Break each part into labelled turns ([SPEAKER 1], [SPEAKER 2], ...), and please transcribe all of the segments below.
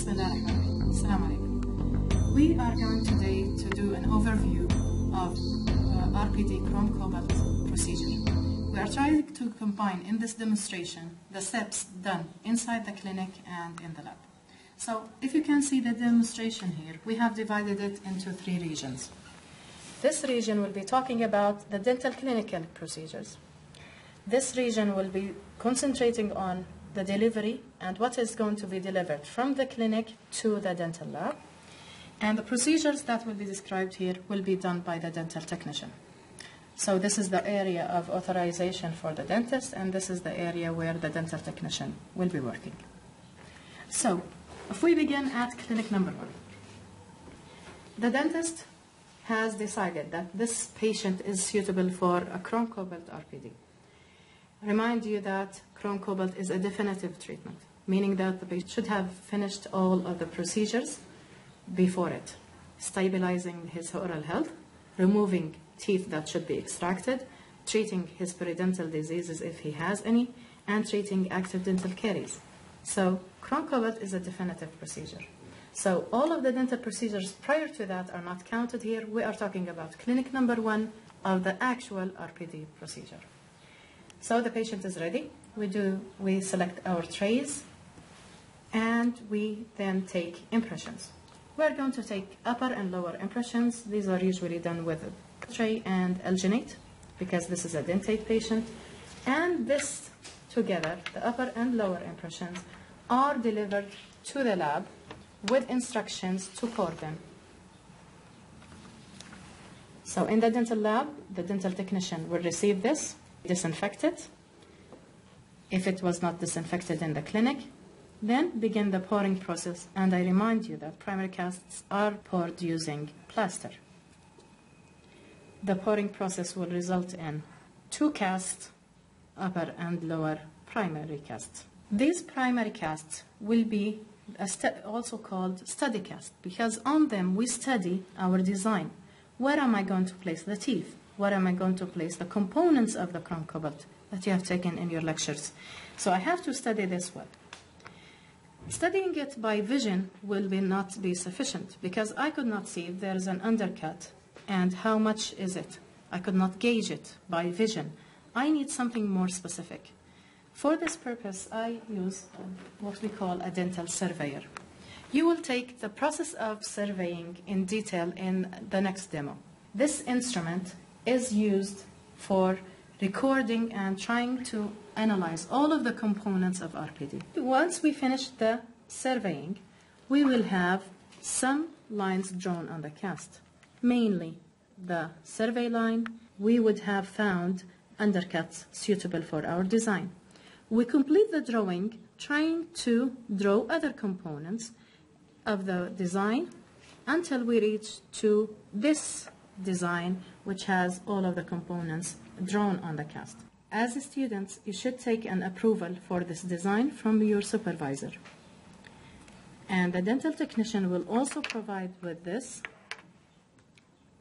[SPEAKER 1] Bismillah ar-Rahman ar-Rahim. Assalamu alaikum. We are going today to do an overview of uh, RPD Chrome Cobalt procedure. We are trying to combine in this demonstration the steps done inside the clinic and in the lab. So if you can see the demonstration here, we have divided it into three regions. This region will be talking about the dental clinical procedures. This region will be concentrating on the delivery and what is going to be delivered from the clinic to the dental lab. And the procedures that will be described here will be done by the dental technician. So this is the area of authorization for the dentist, and this is the area where the dental technician will be working. So, if we begin at clinic number one, the dentist has decided that this patient is suitable for a chrome cobalt RPD. Remind you that chrome cobalt is a definitive treatment, meaning that the patient should have finished all of the procedures before it, stabilizing his oral health, removing teeth that should be extracted, treating his periodontal diseases if he has any, and treating active dental caries. So chrome cobalt is a definitive procedure. So all of the dental procedures prior to that are not counted here. We are talking about clinic number one of the actual RPD procedure. So the patient is ready. We do we select our trays and we then take impressions. We're going to take upper and lower impressions. These are usually done with a tray and alginate because this is a dentate patient. And this together, the upper and lower impressions, are delivered to the lab with instructions to pour them. So in the dental lab, the dental technician will receive this, disinfect it. If it was not disinfected in the clinic, then begin the pouring process. And I remind you that primary casts are poured using plaster. The pouring process will result in two casts, upper and lower primary casts. These primary casts will be also called study cast because on them we study our design. Where am I going to place the teeth? Where am I going to place the components of the chrome cobalt that you have taken in your lectures? So I have to study this well. Studying it by vision will be not be sufficient because I could not see if there is an undercut and how much is it. I could not gauge it by vision. I need something more specific. For this purpose, I use what we call a dental surveyor. You will take the process of surveying in detail in the next demo. This instrument is used for recording and trying to analyze all of the components of RPD. Once we finish the surveying, we will have some lines drawn on the cast, mainly the survey line. We would have found undercuts suitable for our design. We complete the drawing trying to draw other components of the design until we reach to this design which has all of the components drawn on the cast. As students, you should take an approval for this design from your supervisor. And the dental technician will also provide with this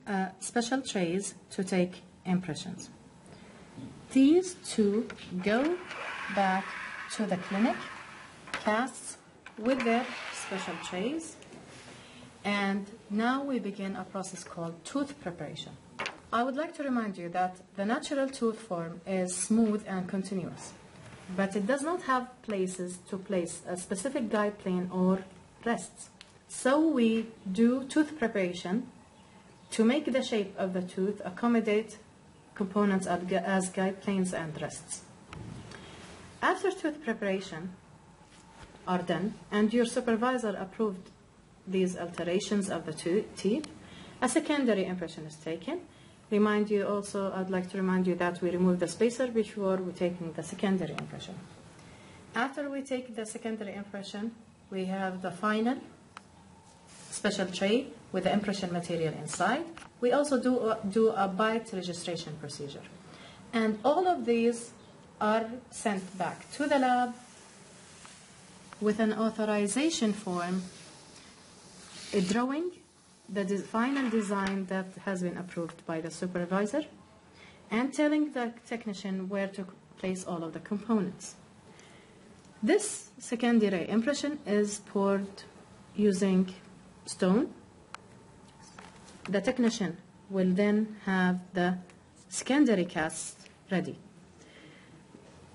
[SPEAKER 1] uh, special trays to take impressions. These two go back to the clinic, casts with their special trays, and now we begin a process called tooth preparation. I would like to remind you that the natural tooth form is smooth and continuous, but it does not have places to place a specific guide plane or rests. So we do tooth preparation to make the shape of the tooth accommodate components as guide planes and rests. After tooth preparation are done and your supervisor approved these alterations of the teeth, a secondary impression is taken. Remind you also, I'd like to remind you that we remove the spacer before we taking the secondary impression. After we take the secondary impression, we have the final special tray with the impression material inside. We also do, do a bite registration procedure. And all of these are sent back to the lab with an authorization form, a drawing, the final design that has been approved by the supervisor, and telling the technician where to place all of the components. This secondary impression is poured using stone. The technician will then have the secondary cast ready.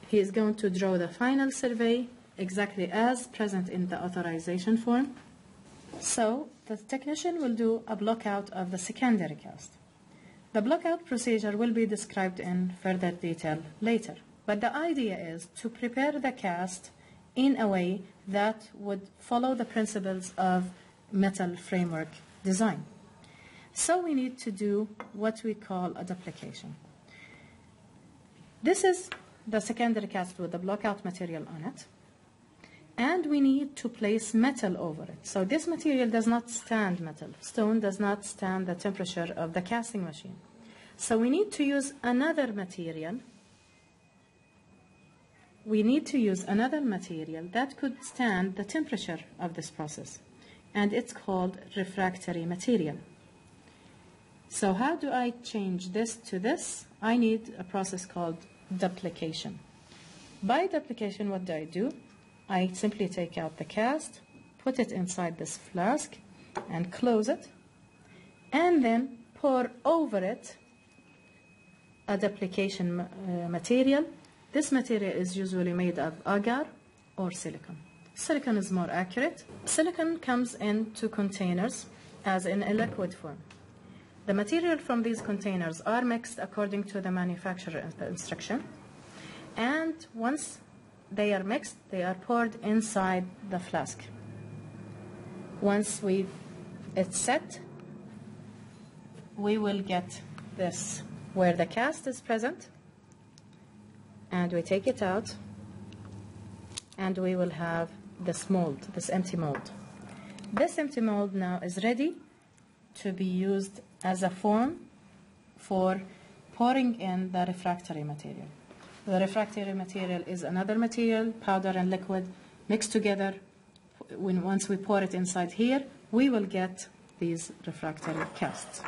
[SPEAKER 1] He is going to draw the final survey exactly as present in the authorization form. So the technician will do a blockout of the secondary cast. The blockout procedure will be described in further detail later, but the idea is to prepare the cast in a way that would follow the principles of metal framework design. So we need to do what we call a duplication. This is the secondary cast with the blockout material on it. And we need to place metal over it. So this material does not stand metal. Stone does not stand the temperature of the casting machine. So we need to use another material. We need to use another material that could stand the temperature of this process. And it's called refractory material. So how do I change this to this? I need a process called duplication. By duplication, what do I do? I simply take out the cast, put it inside this flask, and close it, and then pour over it a duplication uh, material. This material is usually made of agar or silicon. Silicon is more accurate. Silicon comes in two containers as in a liquid form. The material from these containers are mixed according to the manufacturer instruction. And once they are mixed, they are poured inside the flask. Once we it's set, we will get this where the cast is present and we take it out and we will have this mold, this empty mold. This empty mold now is ready to be used as a form for pouring in the refractory material. The refractory material is another material, powder and liquid, mixed together. When once we pour it inside here, we will get these refractory casts.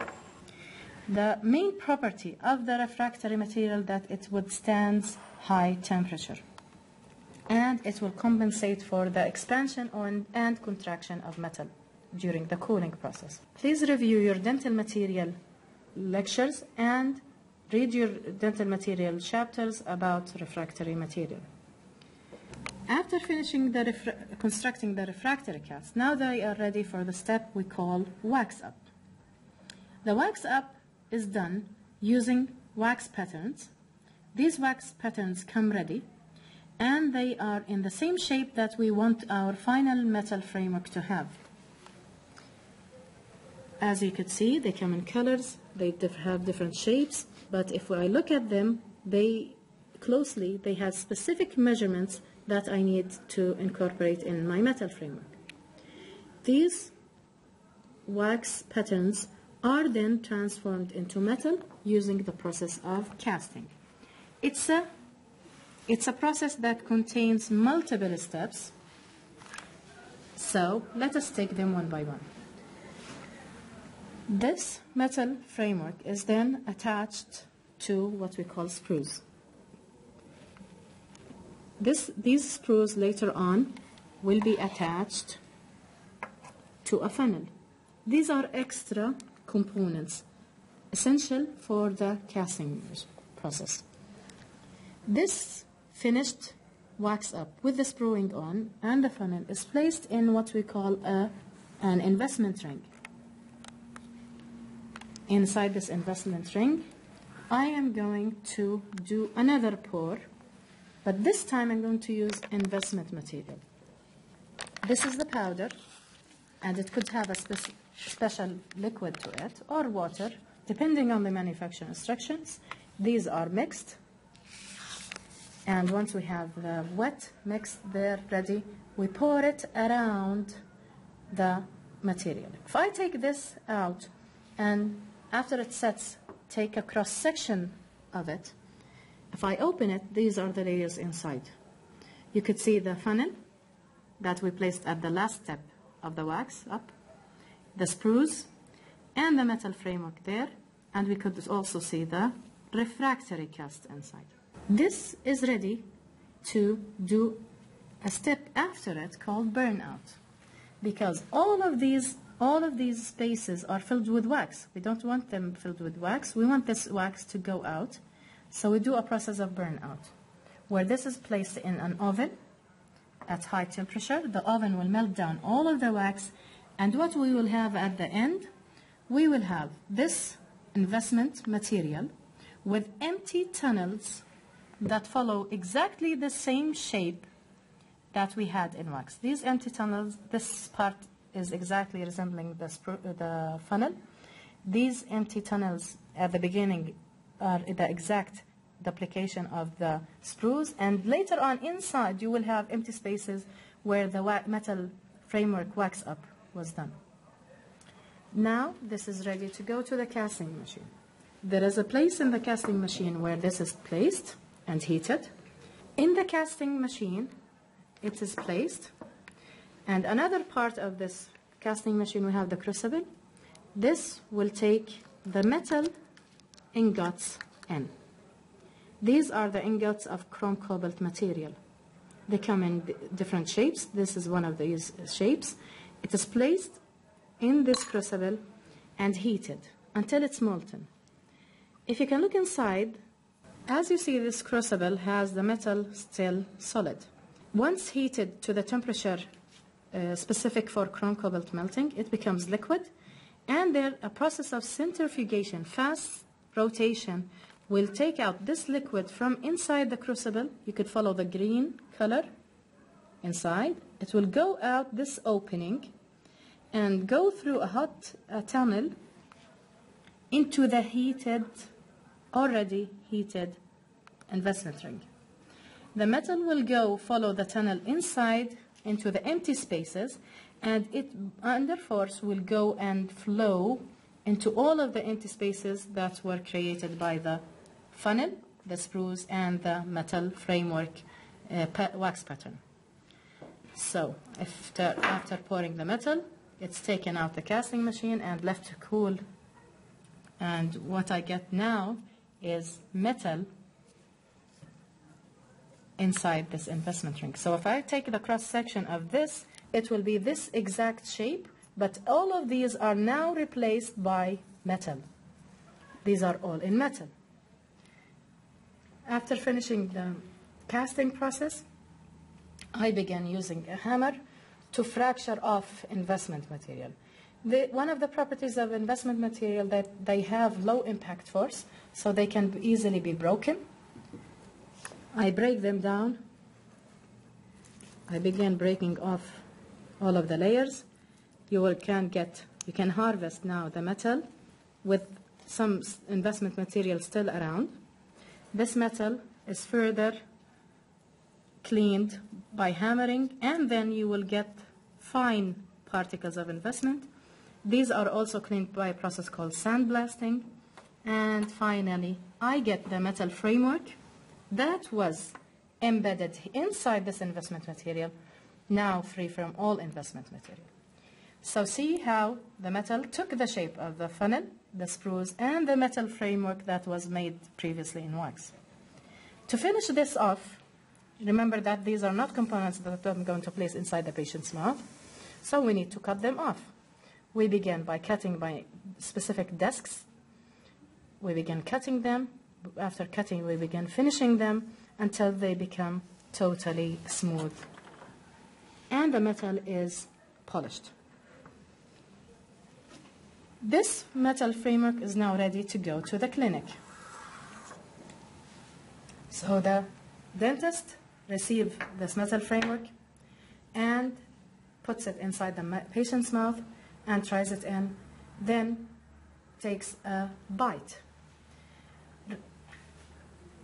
[SPEAKER 1] The main property of the refractory material that it withstands high temperature and it will compensate for the expansion on, and contraction of metal during the cooling process. Please review your dental material lectures and read your dental material chapters about refractory material. After finishing the constructing the refractory cast, now they are ready for the step we call wax up. The wax up is done using wax patterns. These wax patterns come ready and they are in the same shape that we want our final metal framework to have. As you can see, they come in colors, they have different shapes, but if I look at them, they closely, they have specific measurements that I need to incorporate in my metal framework. These wax patterns are then transformed into metal using the process of casting. It's a, it's a process that contains multiple steps, so let us take them one by one. This metal framework is then attached to what we call sprues. This, these sprues later on will be attached to a funnel. These are extra components essential for the casting process. This finished wax up with the spruing on and the funnel is placed in what we call a, an investment ring. Inside this investment ring, I am going to do another pour, but this time I'm going to use investment material. This is the powder, and it could have a specific special liquid to it or water, depending on the manufacturer instructions. These are mixed. And once we have the wet mix there ready, we pour it around the material. If I take this out and after it sets, take a cross section of it, if I open it, these are the layers inside. You could see the funnel that we placed at the last step of the wax up the sprues and the metal framework there and we could also see the refractory cast inside. This is ready to do a step after it called burnout. because all of these all of these spaces are filled with wax. We don't want them filled with wax. We want this wax to go out. So we do a process of burnout, where this is placed in an oven at high temperature. The oven will melt down all of the wax, and what we will have at the end, we will have this investment material with empty tunnels that follow exactly the same shape that we had in wax. These empty tunnels, this part is exactly resembling the, funnel. These empty tunnels at the beginning are the exact duplication of the sprues, and later on inside you will have empty spaces where the metal framework wax up was done. Now this is ready to go to the casting machine. There is a place in the casting machine where this is placed and heated. In the casting machine, it is placed. And another part of this casting machine, we have the crucible. This will take the metal ingots in. These are the ingots of chrome cobalt material. They come in different shapes. This is one of these shapes. It is placed in this crucible and heated until it's molten. If you can look inside, as you see, this crucible has the metal still solid. Once heated to the temperature specific for chrome cobalt melting, it becomes liquid, and there a process of centrifugation, fast rotation, will take out this liquid from inside the crucible. You could follow the green color inside. It will go out this opening and go through a hot uh, tunnel into the heated, already heated investment ring. The metal will go follow the tunnel inside into the empty spaces, and it under force will go and flow into all of the empty spaces that were created by the funnel, the sprues, and the metal framework uh, wax pattern. So after, after pouring the metal, it's taken out the casting machine and left to cool. And what I get now is metal inside this investment ring. So if I take the cross section of this, it will be this exact shape, but all of these are now replaced by metal. These are all in metal. After finishing the casting process, I began using a hammer to fracture off investment material. The, one of the properties of investment material that they have low impact force, so they can easily be broken. I break them down. I begin breaking off all of the layers. You will can get you can harvest now the metal with some investment material still around. This metal is further cleaned by hammering, and then you will get fine particles of investment. These are also cleaned by a process called sandblasting. And finally, I get the metal framework that was embedded inside this investment material, now free from all investment material. So see how the metal took the shape of the funnel, the sprues, and the metal framework that was made previously in wax. To finish this off, remember that these are not components that I'm going to place inside the patient's mouth, so we need to cut them off. We begin by cutting by specific discs. We begin cutting them. After cutting, we begin finishing them until they become totally smooth. And the metal is polished. This metal framework is now ready to go to the clinic. So the dentist receives this metal framework and puts it inside the patient's mouth and tries it in, then takes a bite.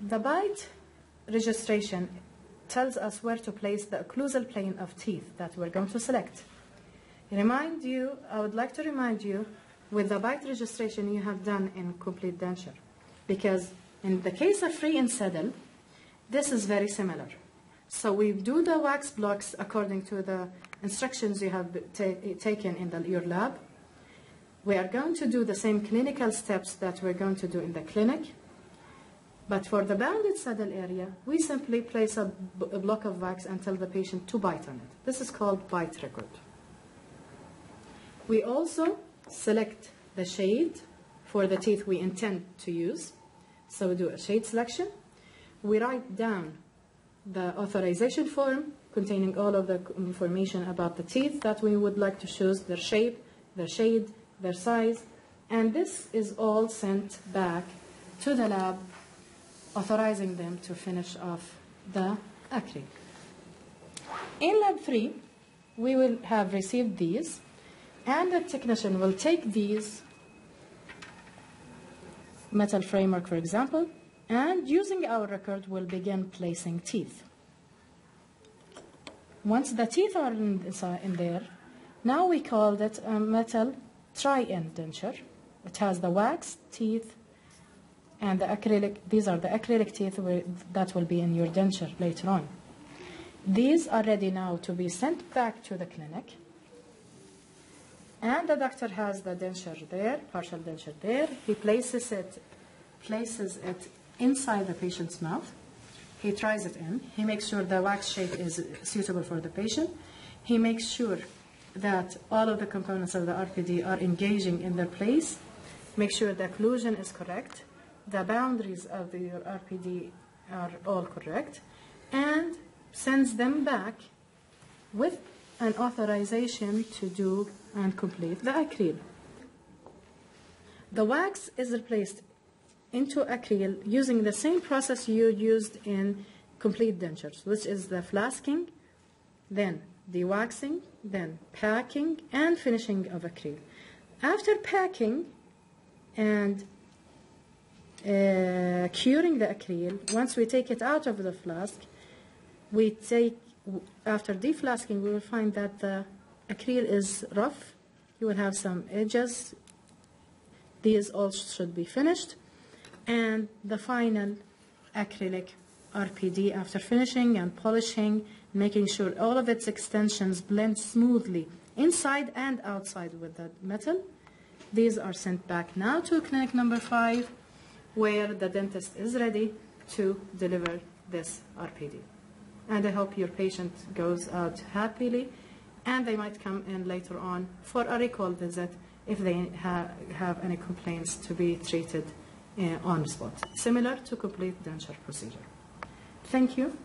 [SPEAKER 1] The bite registration tells us where to place the occlusal plane of teeth that we're going to select. Remind you, I would like to remind you, with the bite registration you have done in complete denture, because in the case of free-end saddle, this is very similar. So we do the wax blocks according to the instructions you have taken in the, your lab. We are going to do the same clinical steps that we're going to do in the clinic. But for the bounded saddle area, we simply place a, block of wax and tell the patient to bite on it. This is called bite record. We also select the shade for the teeth we intend to use. So we do a shade selection. We write down the authorization form containing all of the information about the teeth that we would like to choose, their shape, their shade, their size, and this is all sent back to the lab, authorizing them to finish off the acrylic. In lab 3, we will have received these, and the technician will take these metal framework, for example, and using our record, will begin placing teeth. Once the teeth are in, in there, now we call that a metal try-in denture. It has the wax, teeth, and the acrylic. These are the acrylic teeth that will be in your denture later on. These are ready now to be sent back to the clinic. And the doctor has the denture there, partial denture there. He places it, places it inside the patient's mouth. He tries it in. He makes sure the wax shape is suitable for the patient. He makes sure that all of the components of the RPD are engaging in their place. Make sure the occlusion is correct. The boundaries of the, RPD are all correct. And sends them back with an authorization to do and complete the acryl. The wax is replaced into acryl using the same process you used in complete dentures, which is the flasking, then dewaxing, then packing, and finishing of acryl. After packing and uh, curing the acryl, once we take it out of the flask, we take, after deflasking, we will find that the acryl is rough. You will have some edges. These all should be finished. And the final acrylic RPD after finishing and polishing, making sure all of its extensions blend smoothly inside and outside with the metal. These are sent back now to clinic number five, where the dentist is ready to deliver this RPD and I hope your patient goes out happily and they might come in later on for a recall visit if they ha have any complaints to be treated uh, on spot, similar to complete denture procedure. Thank you.